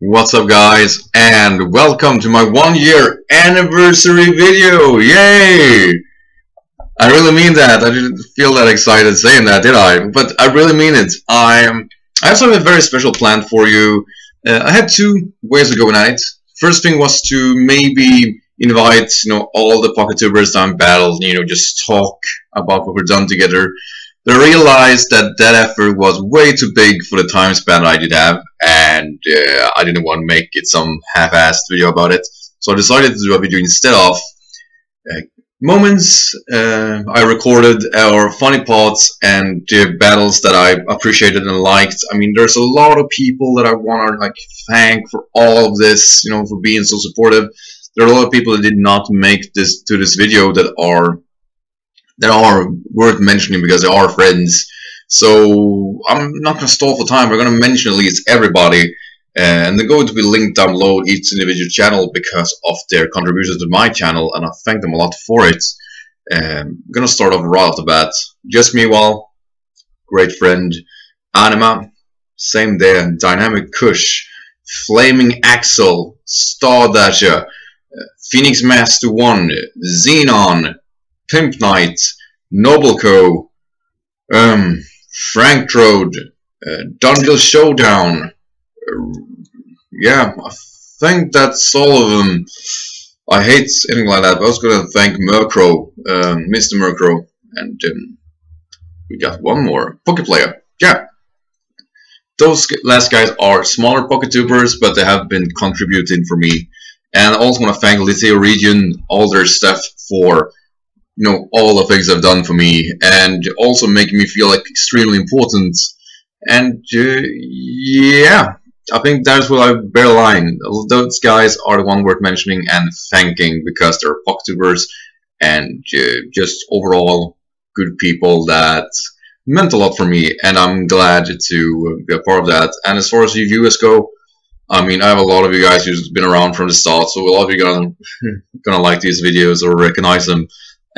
What's up guys and welcome to my one year anniversary video! Yay! I really mean that. I didn't feel that excited saying that, did I? But I really mean it. I'm, I have something very special planned for you. Uh, I had two ways to go it. First thing was to maybe invite you know all the PokeTubers down battle, you know, just talk about what we've done together. But I realized that that effort was way too big for the time span I did have, and uh, I didn't want to make it some half-assed video about it. So I decided to do a video instead of uh, moments uh, I recorded or funny parts and uh, battles that I appreciated and liked. I mean, there's a lot of people that I want to like thank for all of this, you know, for being so supportive. There are a lot of people that did not make this to this video that are that are worth mentioning because they are friends. So I'm not gonna stall for time. We're gonna mention at least everybody. And they're going to be linked down below each individual channel because of their contributions to my channel, and I thank them a lot for it. Um, I'm gonna start off right off the bat. JustWeavile, great friend, Anima, same there, Dynamic Kush, Flaming Axel, Stardasher, Phoenix Master 1, Xenon, Pimp Knight, NobleKoe, um, Franctrode, uh, Showdown, yeah, I think that's all of them. I hate anything like that, but I was going to thank Murkrow, um, Mr. Murkrow, and um, we got one more, Pocket Player. Yeah, those last guys are smaller PokeTubers, but they have been contributing for me. And I also want to thank Lithia Region, all their stuff for you know all the things they've done for me, and also making me feel like extremely important. And uh, yeah, I think that's what I bear line. Those guys are the one worth mentioning and thanking because they're PokeTubers and uh, just overall good people that meant a lot for me, and I'm glad to be a part of that. And as far as you viewers go, I mean, I have a lot of you guys who's been around from the start, so a lot of you gonna gonna like these videos or recognize them.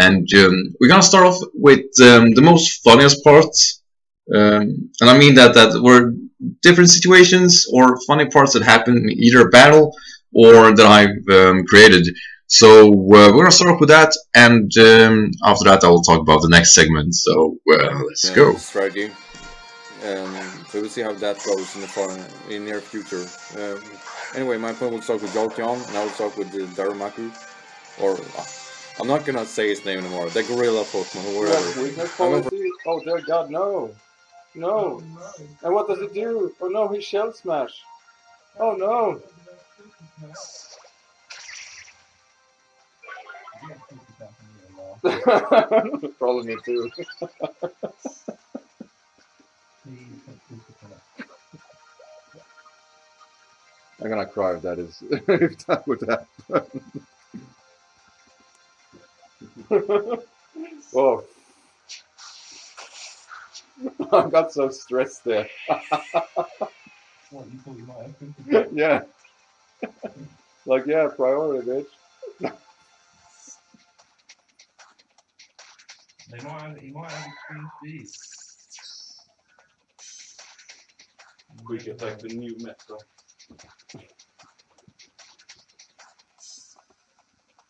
And um, we're gonna start off with um, the most funniest parts, um, and I mean that that were different situations or funny parts that happened in either battle or that I've um, created. So uh, we're gonna start off with that, and um, after that I'll talk about the next segment. So uh, let's Yeah, go. you. Um, so we'll see how that goes in the far, in near future. Um, anyway, my opponent will start with Jolteon, and I will start with the Darumaka. Or, uh, I'm not gonna say his name anymore. The Gorilla Pokemon, or whatever. weakness policy? Oh dear God, no. Oh, no. And what does it do? Oh no, he shell smash. Oh no. Probably me too. I'm gonna cry if that is if that would happen. oh. I got so stressed there. yeah. like yeah, priority bitch. They might have, he might have extreme speed. We get take the new meta.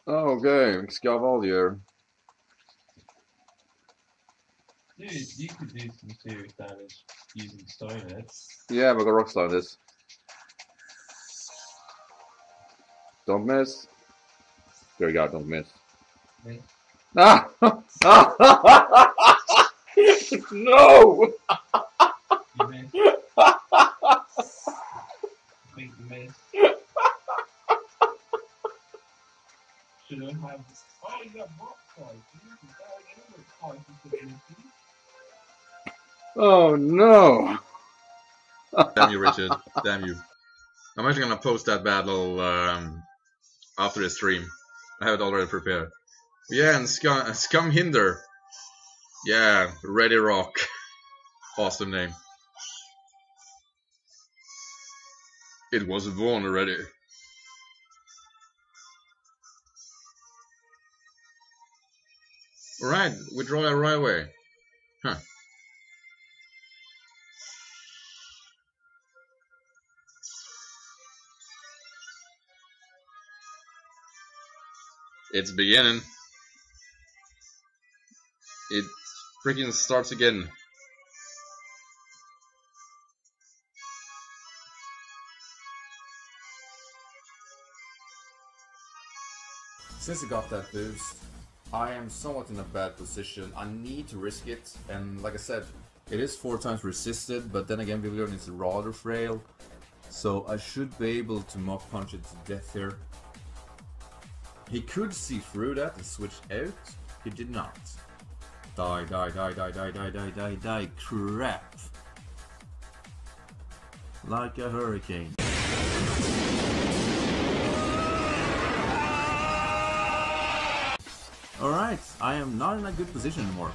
Okay, Scavalier. Dude, you could do some serious damage using stone heads. Yeah, we got rock this. Don't miss. There you go, don't miss. Yeah. Ah! no! Oh, you. You. Oh no! Damn you, Richard. Damn you. I'm actually gonna post that battle um, after the stream. I have it already prepared. Yeah, and Scum, Scum Hinder. Yeah, Ready Rock. Awesome name. It was born already. Right, we draw a railway. Huh. It's beginning. It freaking starts again. Since it got that boost, I am somewhat in a bad position. I need to risk it, and like I said, it is four times resisted, but then again, Vivillon is rather frail, so I should be able to Mach Punch it to death here. He could see through that and switch out. He did not. Die, die, die, die, die, die, die, die, die. Crap. Like a hurricane. Alright, I am not in a good position anymore.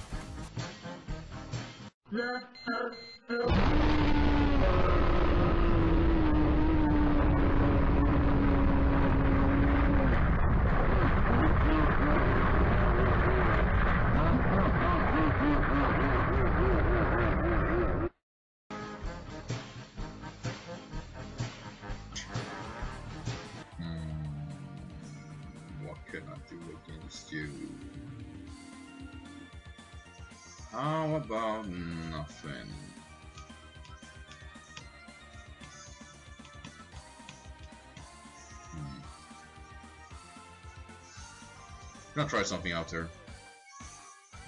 Gonna try something out there.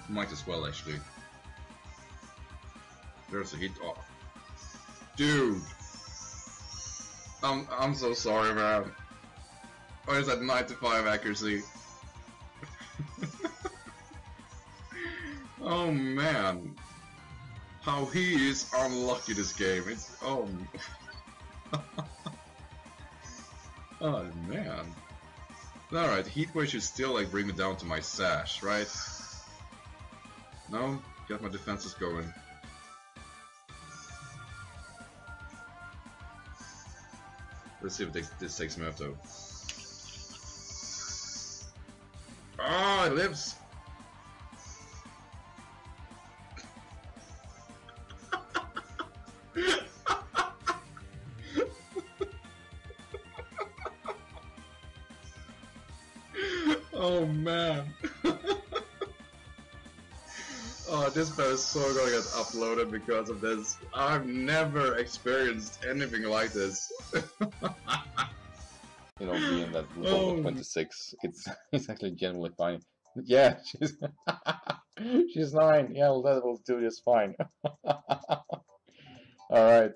Might as well actually. There's a hit. Oh. Dude! I'm I'm so sorry, man. Why is that 95 accuracy? oh man. How he is unlucky this game. It's oh Oh man. Alright, Heatwave should still like bring me down to my sash, right? No? Got my defenses going. Let's see if this, this takes me out though. Ah, it lives! Is so gonna get uploaded because of this. I've never experienced anything like this. You know, being that level 26, it's it's actually generally fine. Yeah, she's she's nine. Yeah, well, that will do just fine. All right.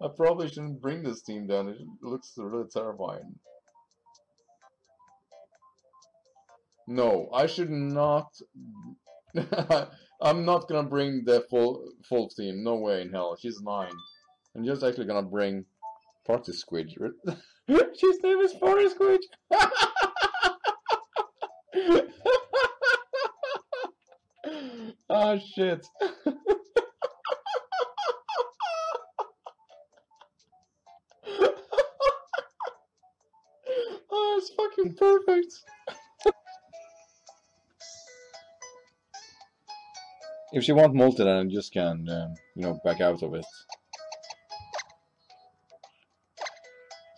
I probably shouldn't bring this team down. It looks really terrifying. No, I should not. I'm not gonna bring the full full team. No way in hell. She's nine. I'm just actually gonna bring Party Squid. His name is Party Squid. oh ah, shit. oh, it's fucking perfect. If you want multi, then you just can, um, you know, back out of it.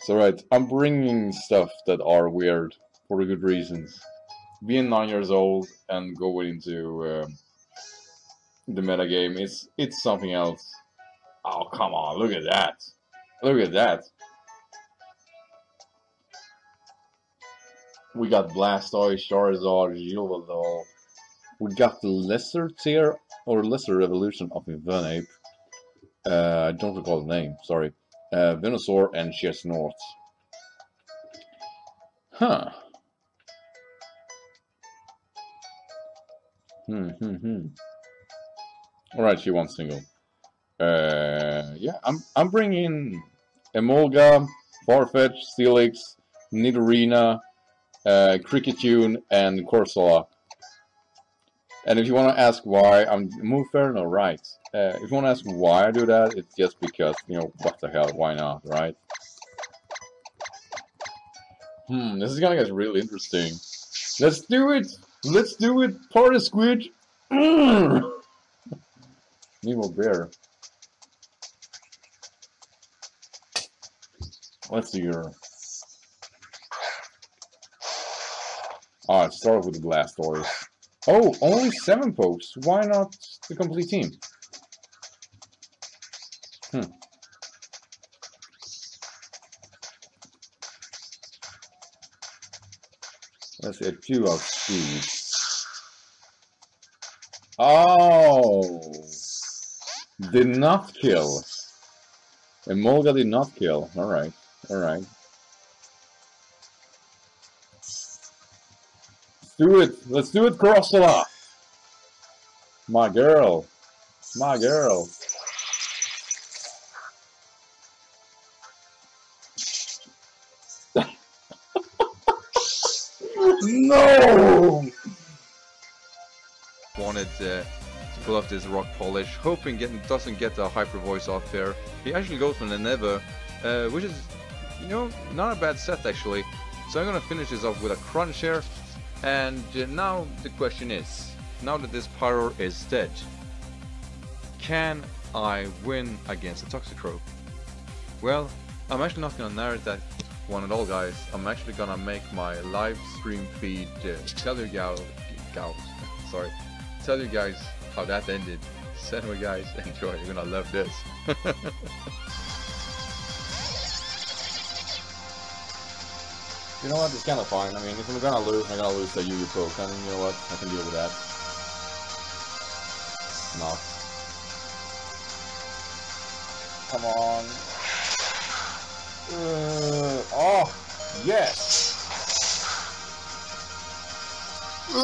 So right, I'm bringing stuff that are weird for good reasons. Being nine years old and going into um, the meta game, it's it's something else. Oh come on, look at that! Look at that! We got Blastoise, Charizard, Gilvadoll. We got the lesser tier or lesser evolution of Venusaur. Uh, I don't recall the name. Sorry uh, Venusaur and Chesnaught. Huh. Hmm, hmm, hmm. Alright, she wants single. Uh, yeah, I'm, I'm bringing Emolga, Farfetch, Steelix, Nidorina, uh, Kricketune, and Corsola. And if you want to ask why, I'm move no right. Uh, if you want to ask why I do that, it's just because, you know, what the hell, why not, right? Hmm, this is gonna get really interesting. Let's do it! Let's do it, party squid! Nemo bear. Let's see here. Alright, start with the blast stories. Oh, only seven folks. Why not the complete team? Hmm. Let's a two of speed. Oh! Did not kill. Emolga did not kill. Alright, alright. Do it. Let's do it, Corsola. My girl. My girl. no! wanted uh, to pull off this rock polish, hoping it doesn't get the hyper voice off there. He actually goes for the Never, uh, which is, you know, not a bad set actually. So I'm gonna finish this off with a crunch here, and uh, now the question is, now that this Pyro is dead, can I win against a Toxicroak? Well, I'm actually not gonna narrate that one at all guys. I'm actually gonna make my live stream feed uh, tell you guys, sorry, tell you guys how that ended. So anyway guys, enjoy, you're gonna love this. You know what? It's kind of fine. I mean, if I'm gonna lose, I'm gonna lose to Yu Yu Pokken. You know what? I can deal with that. No. Come on. Uh, oh, yes. Ugh,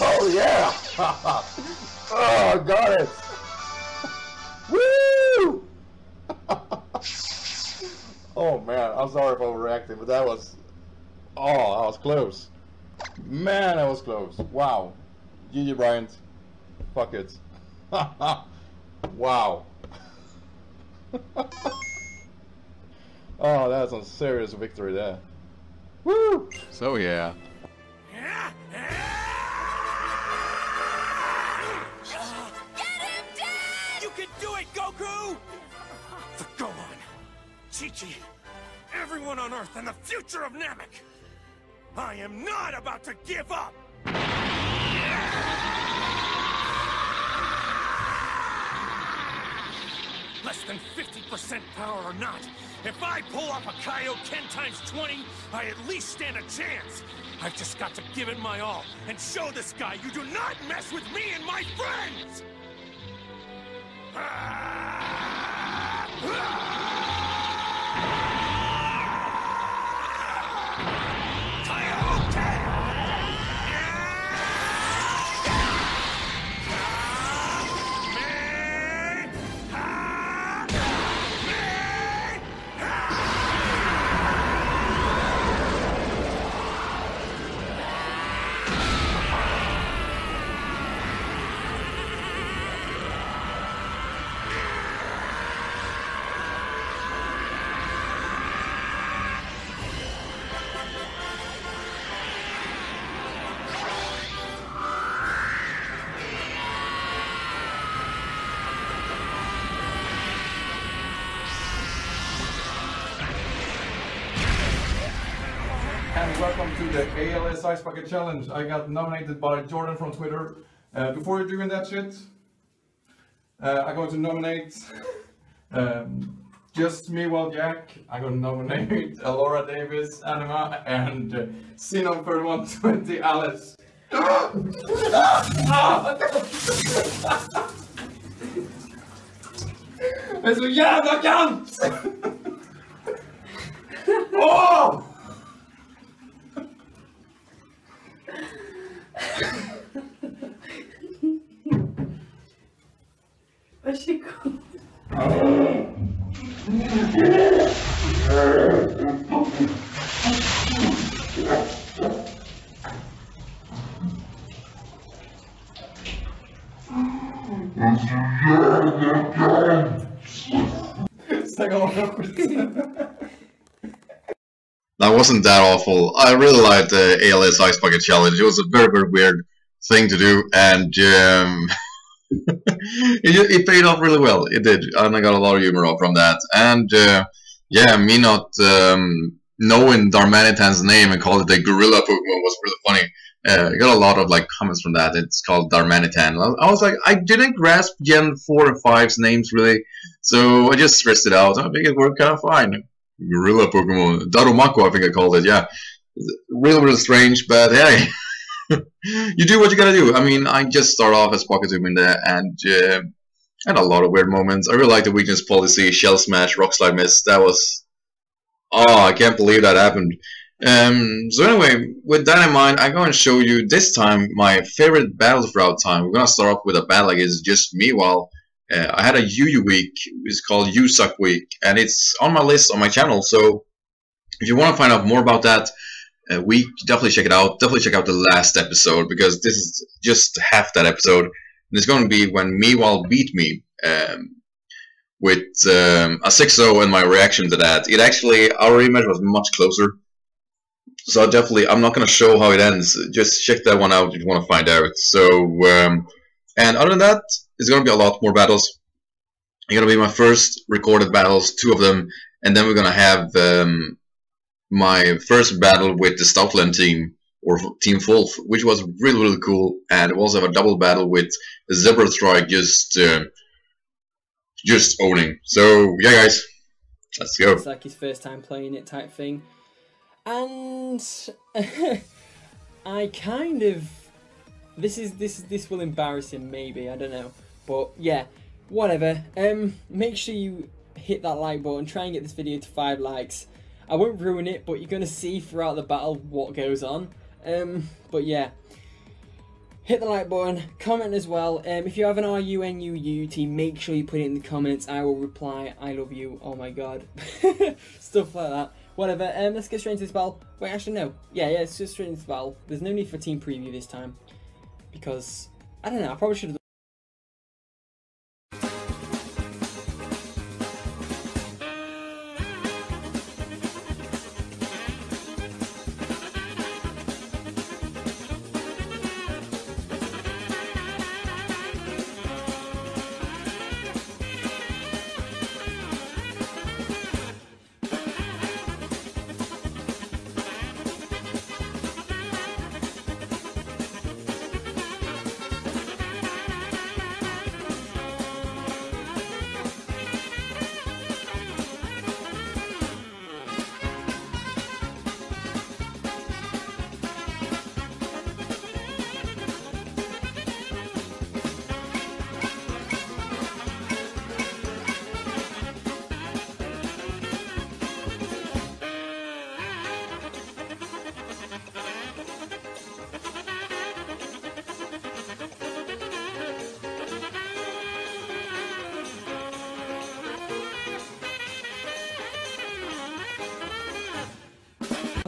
oh yeah. oh, got it. Woo! oh man, I'm sorry if I overreacted, but that was Oh, oh, that was close. Man, that was close. Wow. GG Bryant. Fuck it. wow. oh, that's a serious victory there. Woo! So yeah. Get him down! You can do it, Goku! For Gohan, Chi-Chi, everyone on Earth, and the future of Namek! I am not about to give up! Less than 50% power or not, if I pull off a Kaioken times 20, I at least stand a chance. I've just got to give it my all and show this guy you do not mess with me and my friends! Ah! Ah! Ice Bucket Challenge. I got nominated by Jordan from Twitter. Uh, before you're doing that shit, uh, I'm going to nominate um, just me, well Jack. I'm going to nominate Laura Davis, Anima, and uh, Xenon 3120 Alice. Det är så jävla kallt! Ô, Chico. Você tá com uma coisa. That wasn't that awful. I really liked the ALS Ice Bucket Challenge. It was a very, very weird thing to do, and um, it, it paid off really well. It did, and I got a lot of humor from that. And uh, yeah, me not um, knowing Darmanitan's name and called it the gorilla Pokemon was really funny. Uh, I got a lot of like comments from that. It's called Darmanitan. I was like, I didn't grasp Gen 4 and 5's names really, so I just stressed it out. I think it worked kind of fine. Gorilla Pokemon. Darumako, I think I called it, yeah. Really, really strange, but hey. you do what you gotta do. I mean, I just start off as Pocket Zoom in there, and uh, had a lot of weird moments. I really like the weakness policy, Shell Smash, Rock Slide Miss. That was... Oh, I can't believe that happened. Um, so anyway, with that in mind, I'm going to show you this time my favorite battles throughout time. We're going to start off with a battle it's just me while uh, I had a UU week. It's called You Suck Week, and it's on my list on my channel. So if you want to find out more about that uh, week, definitely check it out. Definitely check out the last episode because this is just half that episode. And it's going to be when Meanwhile beat me. Um, with um, a 6-0 and my reaction to that. It actually, our rematch was much closer. So definitely, I'm not going to show how it ends. Just check that one out if you want to find out. So, um, and other than that, it's to be a lot more battles. It's to be my first recorded battles, two of them, and then we're to have um, my first battle with the Stoutland team, or Team Wolf, which was really, really cool. And we also have a double battle with Zebra Strike just... Uh, just owning. So yeah, guys, let's go. It's like his first time playing it, type thing, and I kind of this is this this will embarrass him, maybe I don't know, but yeah, whatever. Um, make sure you hit that like button. Try and get this video to five likes. I won't ruin it, but you're gonna see throughout the battle what goes on. Um, but yeah hit the like button, comment as well. Um, if you have an RUNUUT, make sure you put it in the comments. I will reply, I love you, oh my god. Stuff like that. Whatever, um, let's get straight into this battle. Wait, actually no. Yeah, yeah, let's just straight into this battle. There's no need for team preview this time. Because, I don't know, I probably should have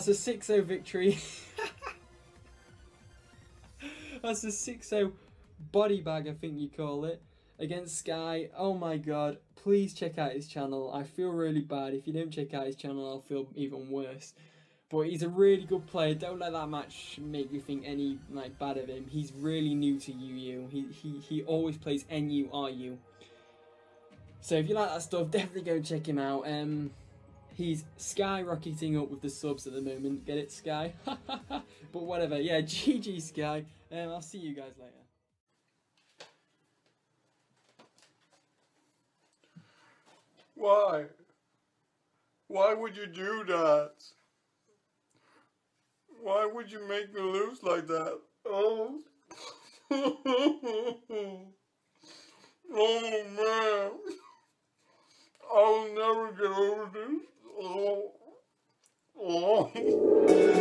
That's a 6-0 victory. That's a 6-0 body bag, I think you call it, against Sky. Oh my god, please check out his channel. I feel really bad. If you don't check out his channel, I'll feel even worse. But he's a really good player. Don't let that match make you think any like bad of him. He's really new to UU. He he he always plays NURU. So if you like that stuff, definitely go check him out. Um He's skyrocketing up with the subs at the moment. Get it, Sky? but whatever. Yeah, GG, Sky. Um, I'll see you guys later. Why? Why would you do that? Why would you make me lose like that? Oh. oh man. I'll never get over this. Oh. Oh.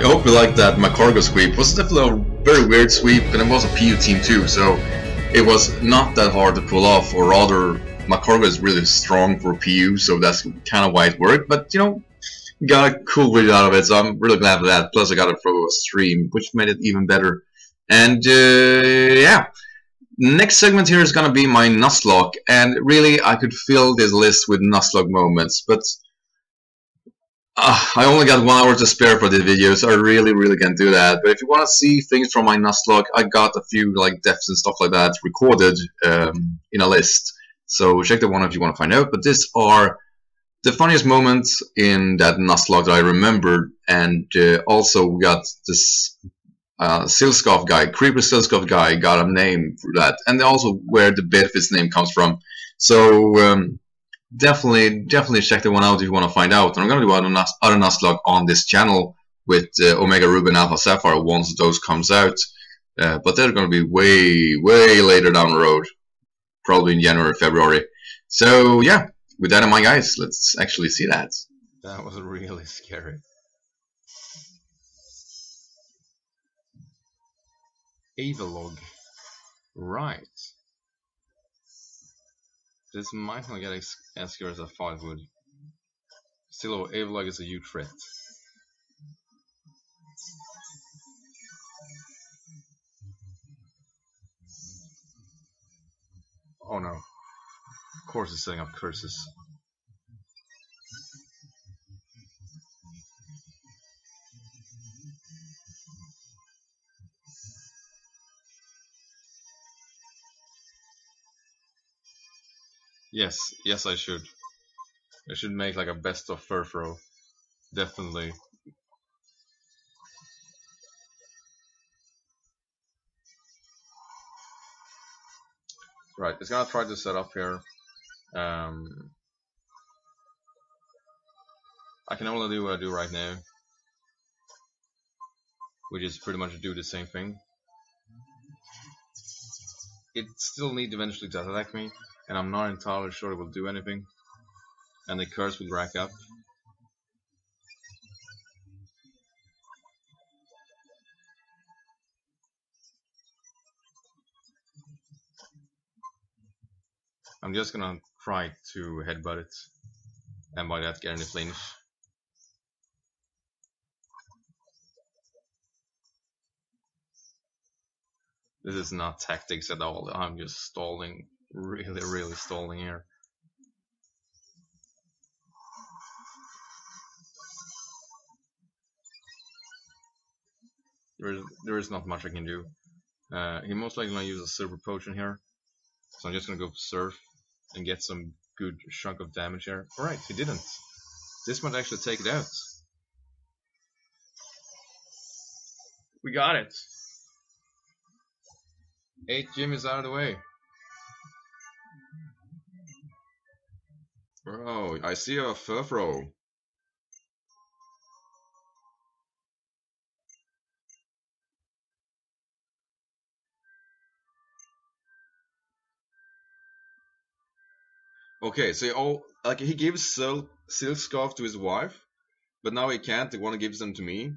I hope you liked that Magcargo sweep. It was definitely a very weird sweep, and it was a PU team too, so it was not that hard to pull off, or rather, Magcargo is really strong for PU, so that's kind of why it worked, but you know, got a cool video out of it, so I'm really glad for that. Plus, I got it for a stream, which made it even better. And uh, yeah, next segment here is gonna be my Nuzlocke, and really, I could fill this list with Nuzlocke moments, but uh, I only got one hour to spare for this video, so I really, really can't do that. But if you want to see things from my Nuzlocke, I got a few like deaths and stuff like that recorded um, in a list. So check that one if you want to find out. But these are the funniest moments in that Nuzlocke that I remembered, and uh, also we got this uh, Silk Scarf guy, Creeper Silk Scarf guy, got a name for that, and also where the bit of his name comes from. So um, definitely, definitely check that one out if you want to find out. And I'm gonna do other, Nus other Nuzlocke on this channel with uh, Omega Ruby Alpha Sapphire once those comes out. Uh, but they're gonna be way, way later down the road, probably in January, February. So yeah, with that in mind, guys, let's actually see that. That was really scary. Avalugg. Right. This might not get as, scary as I thought it would. Still, Avalugg is a huge threat. Oh no. Of course it's setting up curses. Yes, yes I should. I should make like a best of Furfrou. Definitely. Right, it's gonna try to set up here. Um, I can only do what I do right now. Which is pretty much do the same thing. It still needs eventually to attack me, and I'm not entirely sure it will do anything. And the curse will rack up. I'm just gonna try to headbutt it, and by that get any flinch. This is not tactics at all, I'm just stalling, really, really stalling here. There is, there is not much I can do. Uh, he most likely gonna use a silver potion here, so I'm just gonna go surf and get some good chunk of damage here. Alright, he didn't. This might actually take it out. We got it. Eight gym is out of the way. Bro, I see a Furfrou. Okay, so oh, like he gives silk silk scarf to his wife, but now he can't. He want to give them to me.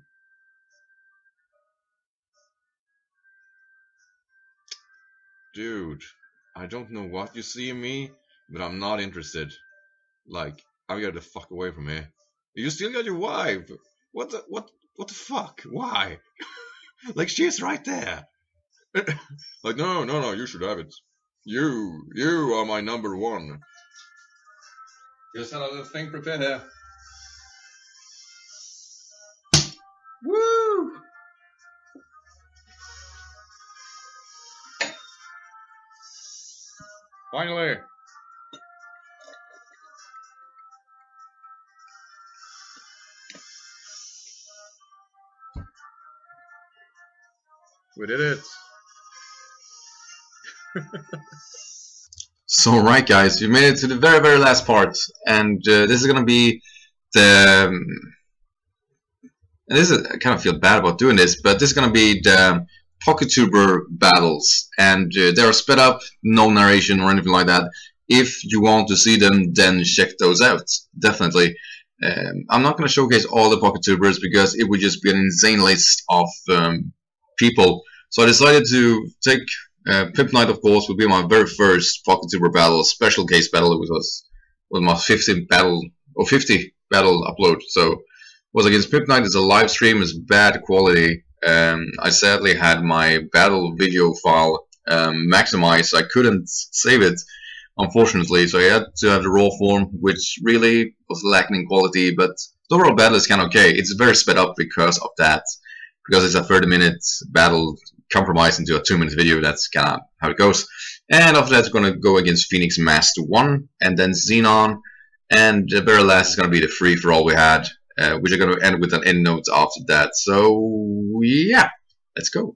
Dude, I don't know what you see in me, but I'm not interested. Like, I'm got the fuck away from here. You still got your wife. What the what what the fuck? Why? like she's right there. like no no no, you should have it. You you are my number one. Just had a little thing prepared here. Woo! Finally! We did it! So right guys, we made it to the very very last part and uh, this is gonna be the um, and this is I kind of feel bad about doing this but this is gonna be the PokeTuber battles and uh, they are sped up, no narration or anything like that. If you want to see them then check those out, definitely. Um, I'm not going to showcase all the PokeTubers because it would just be an insane list of um, people. So I decided to take uh, Knight, of course, would be my very first PokeTuber battle, special case battle. It was was my 50th battle or 50 battle upload. So was against Pimpinite. It's a live stream. It's bad quality. Um, I sadly had my battle video file um, maximized. I couldn't save it, unfortunately. So I had to have the raw form, which really was lacking in quality. But the overall battle is kind of okay. It's very sped up because of that. Because it's a 30 minute battle compromised into a 2 minute video. That's kind of how it goes. And after that, it's going to go against Phoenix Master 1 and then Xenon. And the very last is going to be the free for all we had uh, which are going to end with an end note after that. So yeah, let's go.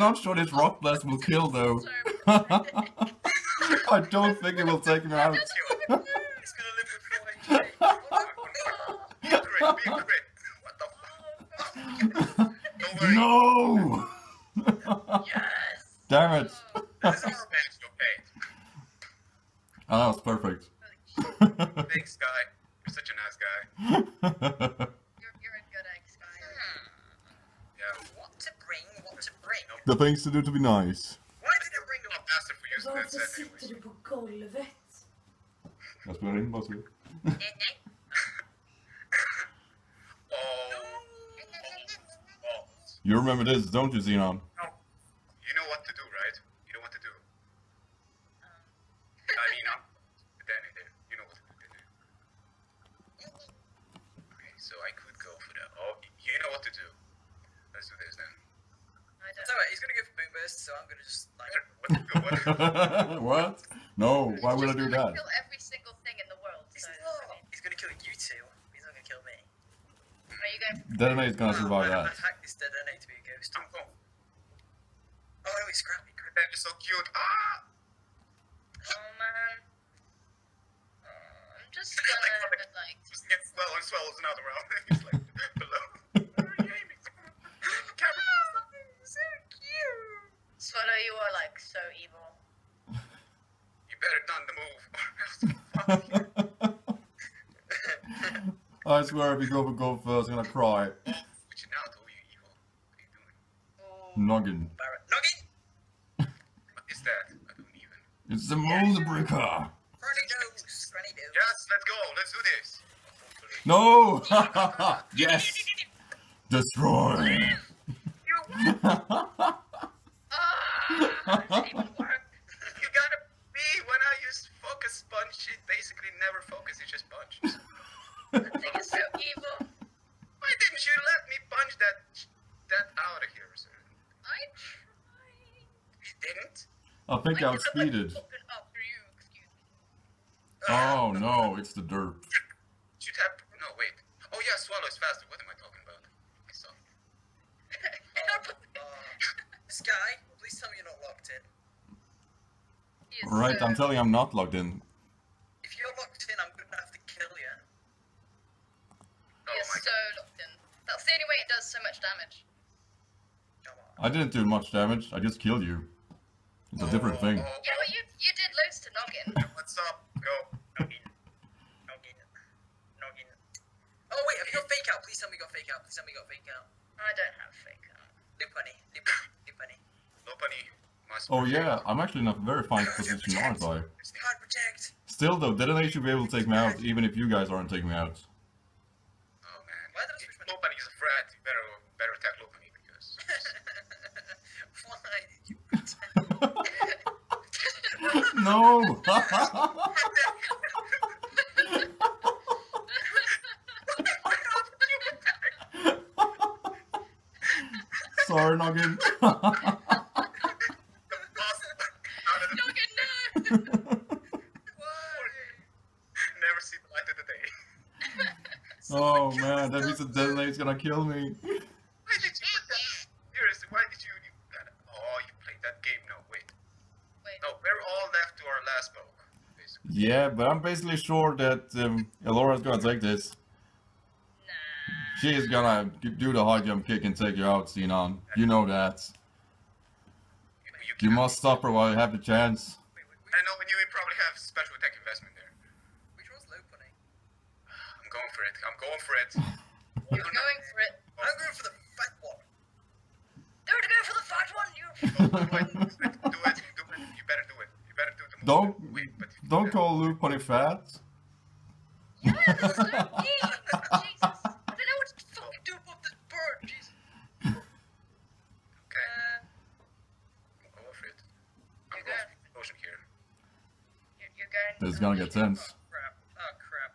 I'm not sure this rock blast will kill though. I don't think it will take him out. He's gonna live with 4 HP. Be a crit, be a crit. What the fuck? Don't worry. No! Yes. Damn it! This is match, okay? Oh, that was perfect. Thanks, Sky. You're such a nice guy. You're, you're a good egg, Sky. Yeah. What to bring? What to bring? the things to do to be nice. Why did you bring up Master for using that Varför set anyways? sitter du på golvet? Jag spelar in bara så. Oh. Oh. You remember this, don't you, Xenon? You know what to do, right? You know what to do. I mean, I'm Danny there. You know what to do, Danny. Okay, so I could go for that. Oh, you know what to do. Let's do this then. I It's don't alright, he's gonna go for Boomburst, so I'm gonna just like What to do? What to do? what? No, why would I Just do gonna that? Kill every single thing in the world. he's So, not. He's gonna kill you two. He's not gonna kill me. are you going? Detonate's gonna survive I, I that. hacked this detonate to be a ghost. I'm going. Oh no, he's scrappy. That is so cute. Ah! Oh man. Uh, I'm just gonna like. Just get swell and swells another round. He's like, below. Where are you aiming? Camera. So cute. Swellow, you are like so evil. You better done the move. or else I'll fuck you. I swear if you go for gold first, I'm gonna cry. What you now do, you evil? What are you doing? Oh, Noggin. Barrett. Noggin! What is that? I don't even. It's the mold breaker. Granny nose! Granny nose! Yes, let's go. Let's do this. No! yes! Destroy! Ah, it didn't even work. You gotta be. When I use focus punch, it basically never focus. It just punches. That thing is so evil. Why didn't you let me punch that that out of here, sir? I tried. You didn't. I think I outspeeded. Open up for you, excuse me. Oh no, it's the derp. Should have. No, wait. Oh yeah, Swellow is faster. What am I talking about? I saw. Uh, Sky, please tell me you're not locked in. He Right, so- I'm telling you I'm not logged in. If you're locked in, I'm gonna have to kill you. Oh He is my so locked in. That's the only way it does so much damage. Come on. I didn't do much damage, I just killed you. It's a different oh. thing. Oh, Yeah, but you you did loads to Noggin. What's up? Go. Noggin. Noggin. Noggin. Oh wait, have you got fake out? Please tell me you got fake out. Please tell me you got fake out. I don't have fake out. Lip honey. Lip Lip honey. Lopunny. Must Oh yeah, I'm actually in a very fine position, aren't I? Can't protect. Still though, Detonate should be able to take me out, even if you guys aren't taking me out. Oh man. Why did I switch my- Lopunny a threat. You better better attack Lopunny because. Why did you protect? no! Sorry, Noggin. the boss out of the Noggin, no! never see the light of the day. oh man, that means the Detonate's gonna kill me. Why did you put that? Seriously, why did you? you oh, you played that game? No, wait. Wait, No, we're all left to our last bow. Basically. Yeah, but I'm basically sure that um, Elora's gonna take this. nah. She is gonna do the high jump kick and take you out, Xenon. You know that. You, you, You must stop her while you have the chance. Wait, wait, I wait. know, and you probably have special attack investment there. Which one's Lopunny? I'm going for it. I'm going for it. You're going for it. I'm going for the fat one. Don't go for the fat one, you. Do it. Do it. You better do it. You better do the. Don't Wait, but if you don't do call Luke Honey fat. Yeah, that's so mean. Jesus. I don't know what to fucking do about this bird. Jesus. Okay. Uh, I'm for it. I'm You going for explosion here. you're, you're going. This is gonna get tense. Crap. Oh crap.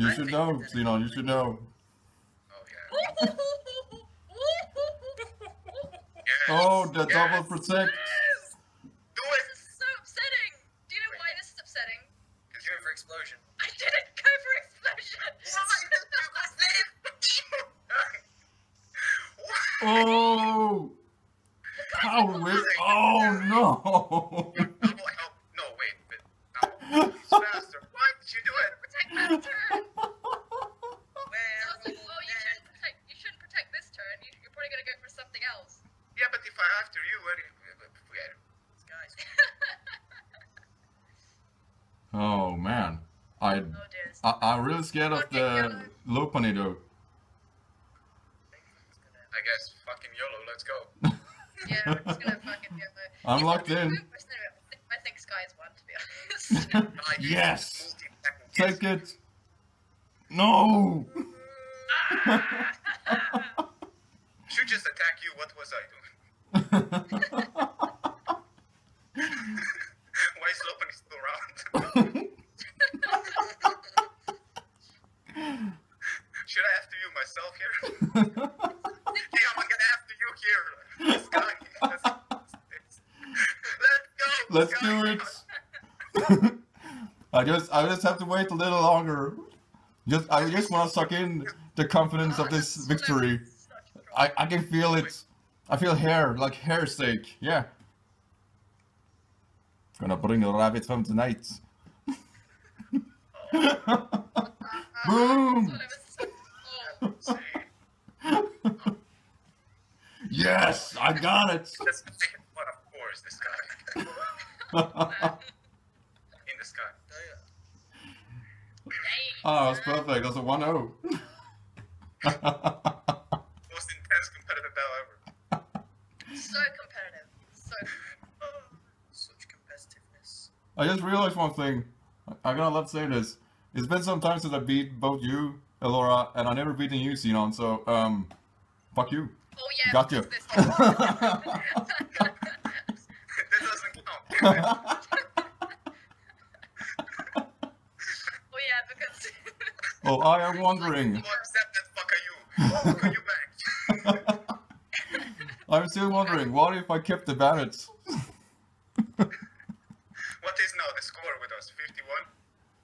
You I should know, Xenon, you should know. Oh, yeah. Oh, the yes. double protect. Scared of the Lopanito. I guess fucking YOLO, let's go. Yeah, we're just gonna fucking do it. I'm locked in. I think, I think Sky's one, to be honest. yes. Take it. No. Should just attack you, what was I doing? Why is Lopan still around? Should I after you myself here? yeah, I'm gonna after you here. This guy. Let's, let's do it. I just I just have to wait a little longer. Just I just want to suck in the confidence of this victory. I I can feel it. I feel hair like hare steak. Yeah. Gonna bring the rabbit home tonight. Boom! Yes, I got it. That's the second one, of course, this guy. In the sky. Oh, that's perfect. That's a 1 0. Most intense competitive battle ever. so competitive. So. Such competitiveness. I just realized one thing. I- I'm gonna love to say this. It's been some time since I beat both you, Elora, and I never beaten you, Xenon, so, um, fuck you. Oh yeah. Got you. oh yeah, because. oh, I am wondering. What step that fuck are you? Fuck are you back? I'm still wondering, what if I kept the bandits? What is now the score with us? 51?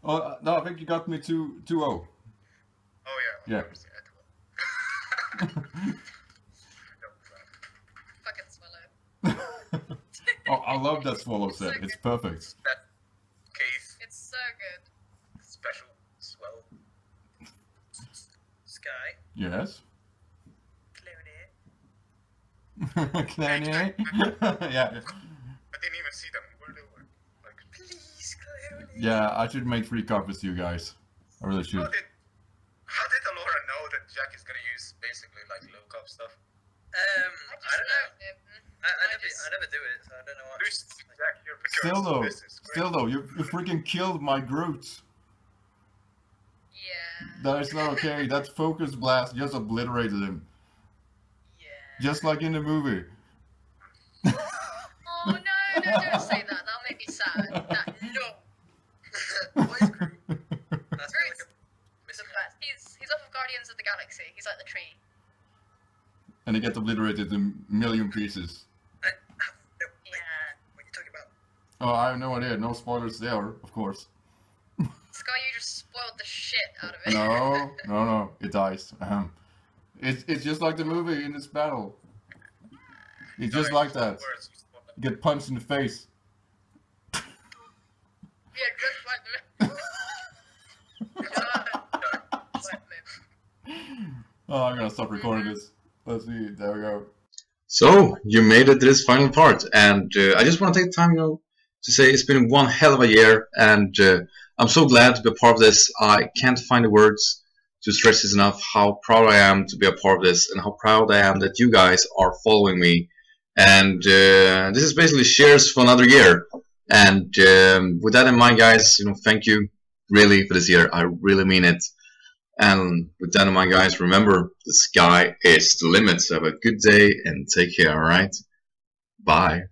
Oh, uh, no, I think you got me 2 2 0. Oh yeah. Yeah. course, yeah. fucking Swellow. Oh, I love that Swellow set. It's perfect. That case, It's so good. special, swell. Sky. Yes? Clarinet. Clanny? yeah. I didn't even see them. Where they were. Like, please, Clarinet. Yeah, I should make three copies to you guys. I really should. How did, how did Alora know that Jack is gonna use basically like low cup stuff? Um, I I, just don't know know. him. I, I, I never, just- I never do it, so I don't know what. Who's Jack here Still though, this is still though, you, you freaking killed my Groot. Yeah. That is not okay. That focus blast just obliterated him. Yeah. Just like in the movie. Oh no, no, don't say that. That'll make me sad. That, no. what is Groot? That's kind like a He's. He's, he's off of Guardians of the Galaxy. He's like the tree. and he gets obliterated in a million pieces. I, no, wait, Yeah. what are you talking about? Oh, I have no idea. No spoilers there, of course. Scott, you just spoiled the shit out of it. No, no, no. It dies. Ahem. It's, it's just like the movie in this battle. It's just like that. Words you get punched in the face. yeah, just like Oh, I'm gonna stop recording this. Let's see. There we go. So you made it to this final part, and uh, I just want to take time, you know, to say it's been one hell of a year, and uh, I'm so glad to be a part of this. I can't find the words to stress this enough how proud I am to be a part of this, and how proud I am that you guys are following me. And uh, this is basically shares for another year. And um, with that in mind, guys, you know, thank you really for this year. I really mean it. And with that in mind, guys, remember the sky is the limit. So have a good day and take care, alright? Bye.